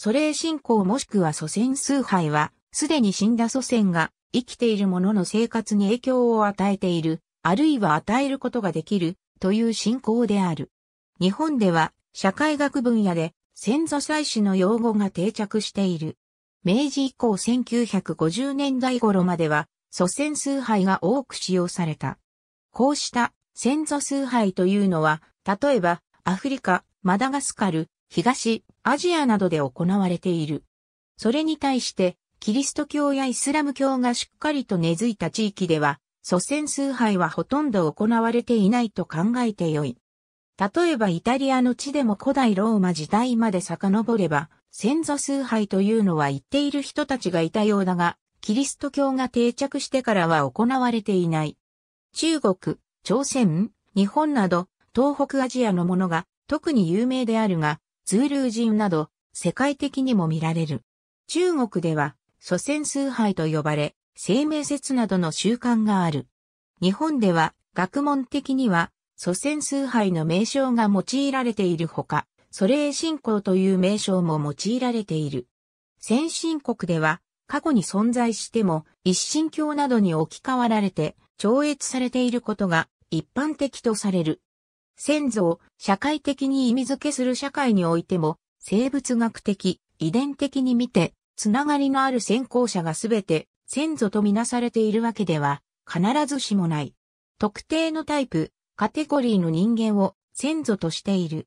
祖霊信仰もしくは祖先崇拝は、すでに死んだ祖先が生きている者の生活に影響を与えている、あるいは与えることができる、という信仰である。日本では、社会学分野で先祖祭祀の用語が定着している。明治以降1950年代頃までは、祖先崇拝が多く使用された。こうした先祖崇拝というのは、例えば、アフリカ、マダガスカル、東アジアなどで行われている。それに対して、キリスト教やイスラム教がしっかりと根付いた地域では、祖先崇拝はほとんど行われていないと考えてよい。例えばイタリアの地でも古代ローマ時代まで遡れば、先祖崇拝というのは言っている人たちがいたようだが、キリスト教が定着してからは行われていない。中国、朝鮮、日本など、東北アジアのものが特に有名であるが、ズールー人など世界的にも見られる。中国では祖先崇拝と呼ばれ、生命説などの習慣がある。日本では学問的には祖先崇拝の名称が用いられているほか、祖霊信仰という名称も用いられている。先進国では過去に存在しても一神教などに置き換わられて超越されていることが一般的とされる。先祖を社会的に意味付けする社会においても、生物学的、遺伝的に見て、つながりのある先行者がすべて先祖とみなされているわけでは必ずしもない。特定のタイプ、カテゴリーの人間を先祖としている。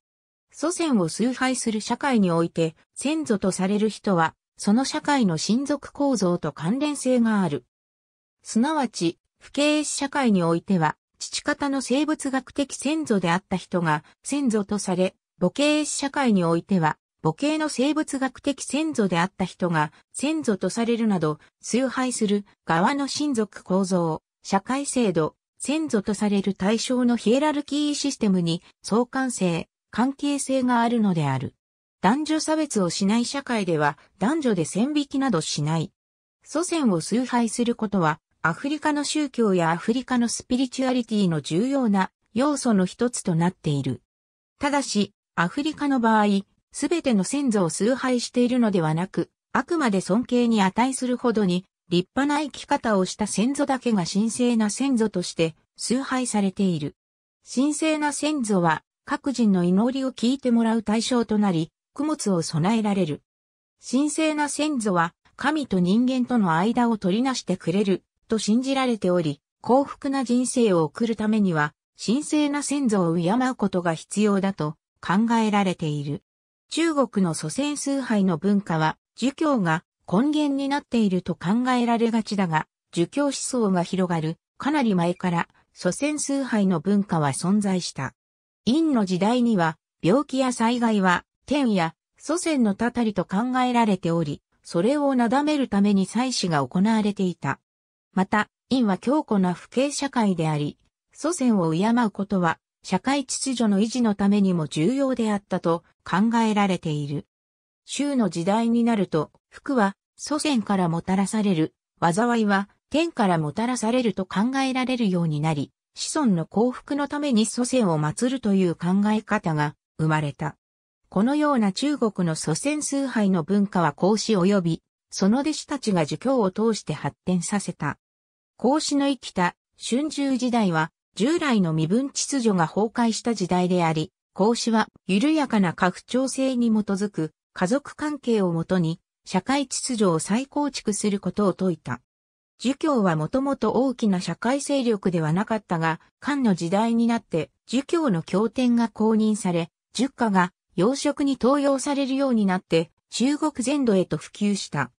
祖先を崇拝する社会において先祖とされる人は、その社会の親族構造と関連性がある。すなわち、不敬社会においては、父方の生物学的先祖であった人が先祖とされ、母系社会においては、母系の生物学的先祖であった人が先祖とされるなど、崇拝する側の親族構造、社会制度、先祖とされる対象のヒエラルキーシステムに相関性、関係性があるのである。男女差別をしない社会では男女で線引きなどしない。祖先を崇拝することはアフリカの宗教やアフリカのスピリチュアリティの重要な要素の一つとなっている。ただし、アフリカの場合、すべての先祖を崇拝しているのではなく、あくまで尊敬に値するほどに立派な生き方をした先祖だけが神聖な先祖として崇拝されている。神聖な先祖は各人の祈りを聞いてもらう対象となり、供物を備えられる。神聖な先祖は神と人間との間を取りなしてくれると信じられており、幸福な人生を送るためには、神聖な先祖を敬うことが必要だと考えられている。中国の祖先崇拝の文化は、儒教が根源になっていると考えられがちだが、儒教思想が広がる、かなり前から祖先崇拝の文化は存在した。陰の時代には、病気や災害は、天や祖先のたたりと考えられており、それをなだめるために祭祀が行われていた。また、陰は強固な不敬社会であり、祖先を敬うことは、社会秩序の維持のためにも重要であったと考えられている。州の時代になると、服は祖先からもたらされる、災いは天からもたらされると考えられるようになり、子孫の幸福のために祖先を祀るという考え方が生まれた。このような中国の祖先崇拝の文化は孔子及びその弟子たちが儒教を通して発展させた。孔子の生きた春秋時代は従来の身分秩序が崩壊した時代であり、孔子は緩やかな家父長制に基づく家族関係をもとに社会秩序を再構築することを説いた。儒教はもともと大きな社会勢力ではなかったが、漢の時代になって儒教の経典が公認され、儒家が養殖に登用されるようになって中国全土へと普及した。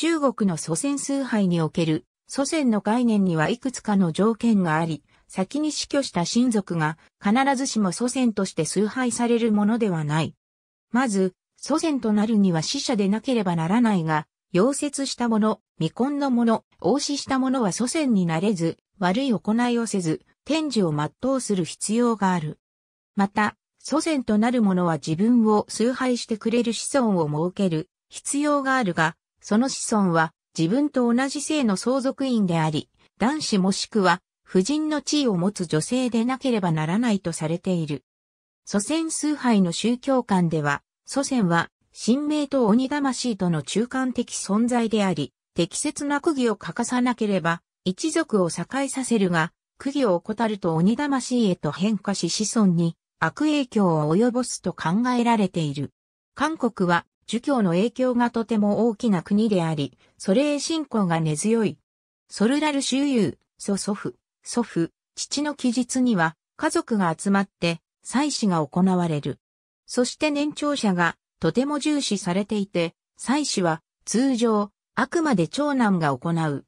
中国の祖先崇拝における祖先の概念にはいくつかの条件があり、先に死去した親族が必ずしも祖先として崇拝されるものではない。まず、祖先となるには死者でなければならないが、溶接した者、未婚の者、応死した者は祖先になれず、悪い行いをせず、天寿を全うする必要がある。また、祖先となる者は自分を崇拝してくれる子孫を設ける必要があるが、その子孫は自分と同じ性の相続員であり、男子もしくは婦人の地位を持つ女性でなければならないとされている。祖先崇拝の宗教観では、祖先は神明と鬼魂との中間的存在であり、適切な釘を欠かさなければ、一族を栄させるが、釘を怠ると鬼魂へと変化し子孫に悪影響を及ぼすと考えられている。韓国は儒教の影響がとても大きな国であり、それへ信仰が根強い。ソルラル周遊、祖祖父、祖父、父の記述には家族が集まって祭祀が行われる。そして年長者がとても重視されていて、祭祀は通常あくまで長男が行う。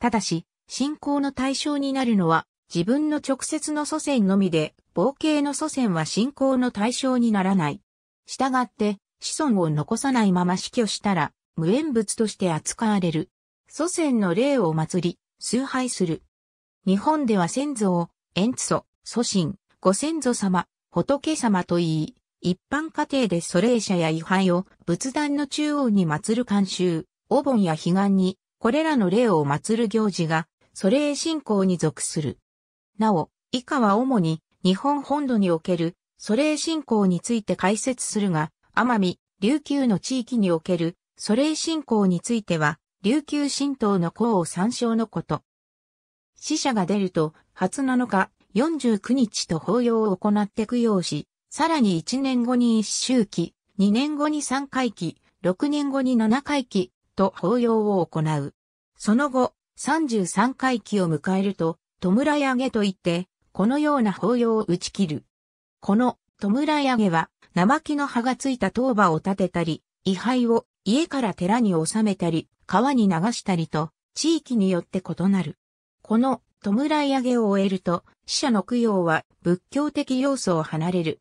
ただし、信仰の対象になるのは自分の直接の祖先のみで、傍系の祖先は信仰の対象にならない。したがって、子孫を残さないまま死去したら、無縁物として扱われる。祖先の霊を祀り、崇拝する。日本では先祖を、縁祖、祖神、ご先祖様、仏様と言い、一般家庭で祖霊者や位牌を仏壇の中央に祀る慣習、お盆や彼岸に、これらの霊を祀る行事が、祖霊信仰に属する。なお、以下は主に、日本本土における、祖霊信仰について解説するが、奄美、琉球の地域における、祖霊信仰については、琉球神道の功を参照のこと。死者が出ると、初7日、49日と法要を行って供養し、さらに1年後に一周期、2年後に3回期、6年後に7回期と法要を行う。その後、33回期を迎えると、弔い上げといって、このような法要を打ち切る。この弔い上げは、生木の葉がついた塔場を建てたり、位牌を家から寺に収めたり、川に流したりと、地域によって異なる。この弔い上げを終えると、死者の供養は仏教的要素を離れる。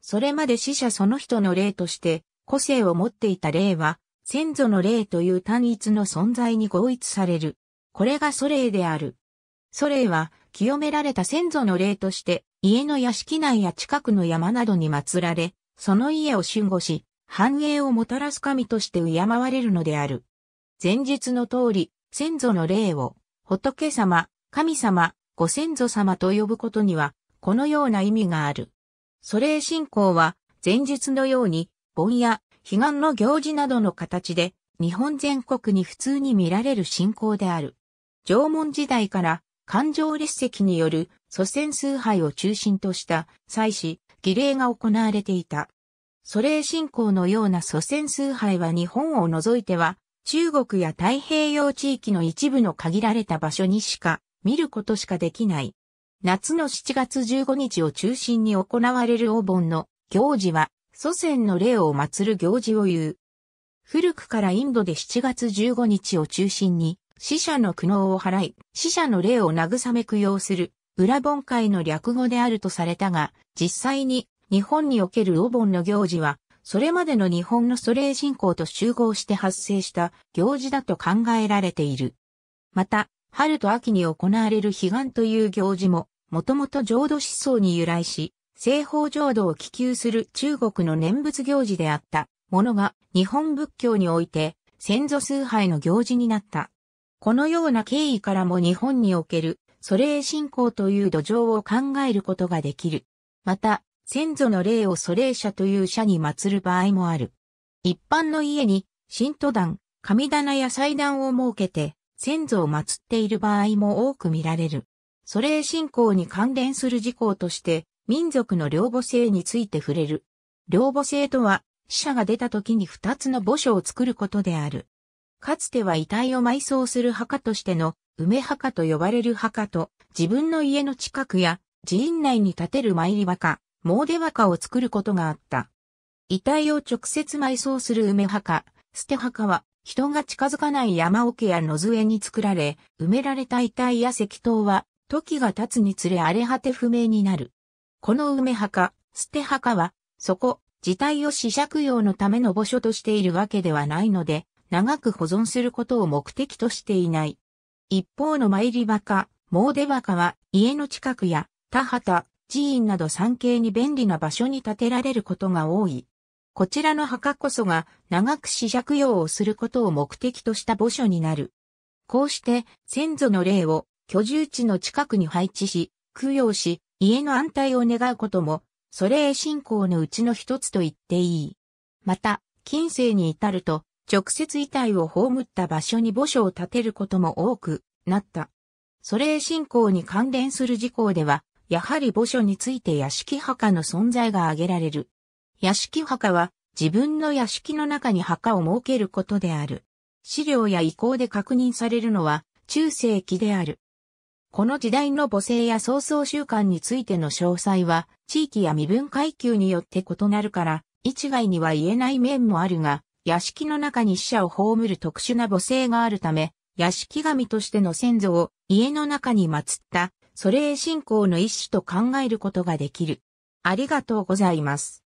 それまで死者その人の霊として個性を持っていた霊は、先祖の霊という単一の存在に合一される。これが祖霊である。祖霊は、清められた先祖の霊として、家の屋敷内や近くの山などに祀られ、その家を守護し、繁栄をもたらす神として敬われるのである。前述の通り、先祖の霊を、仏様、神様、ご先祖様と呼ぶことには、このような意味がある。祖霊信仰は、前述のように、盆や彼岸の行事などの形で、日本全国に普通に見られる信仰である。縄文時代から環状列石による祖先崇拝を中心とした祭祀、儀礼が行われていた。祖霊信仰のような祖先崇拝は日本を除いては中国や太平洋地域の一部の限られた場所にしか見ることしかできない。夏の7月15日を中心に行われるお盆の行事は、祖先の霊を祀る行事を言う。古くからインドで7月15日を中心に、死者の苦悩を払い、死者の霊を慰め供養する、裏盆会の略語であるとされたが、実際に日本におけるお盆の行事は、それまでの日本の祖霊信仰と集合して発生した行事だと考えられている。また、春と秋に行われる彼岸という行事も、もともと浄土思想に由来し、西方浄土を希求する中国の念仏行事であったものが日本仏教において先祖崇拝の行事になった。このような経緯からも日本における祖霊信仰という土壌を考えることができる。また、先祖の霊を祖霊者という社に祀る場合もある。一般の家に神徒団、神棚や祭壇を設けて先祖を祀っている場合も多く見られる。祖霊信仰に関連する事項として、民族の両母性について触れる。両母性とは、死者が出た時に二つの墓所を作ることである。かつては遺体を埋葬する墓としての梅墓と呼ばれる墓と、自分の家の近くや寺院内に建てる参り墓、詣で墓を作ることがあった。遺体を直接埋葬する梅墓、捨て墓は人が近づかない山桶や野添に作られ、埋められた遺体や石塔は、時が経つにつれ荒れ果て不明になる。この埋め墓、捨て墓は、そこ、自体を死者供養のための墓所としているわけではないので、長く保存することを目的としていない。一方の参り墓、詣墓は、家の近くや、田畑、寺院など山系に便利な場所に建てられることが多い。こちらの墓こそが長く死者供養をすることを目的とした墓所になる。こうして先祖の霊を居住地の近くに配置し、供養し、家の安泰を願うことも、それへ信仰のうちの一つと言っていい。また、近世に至ると、直接遺体を葬った場所に墓所を建てることも多くなった。祖霊信仰に関連する事項では、やはり墓所について屋敷墓の存在が挙げられる。屋敷墓は自分の屋敷の中に墓を設けることである。資料や遺構で確認されるのは中世紀である。この時代の母性や創造習慣についての詳細は地域や身分階級によって異なるから一概には言えない面もあるが、屋敷の中に死者を葬る特殊な母性があるため、屋敷神としての先祖を家の中に祀った、それへ信仰の一種と考えることができる。ありがとうございます。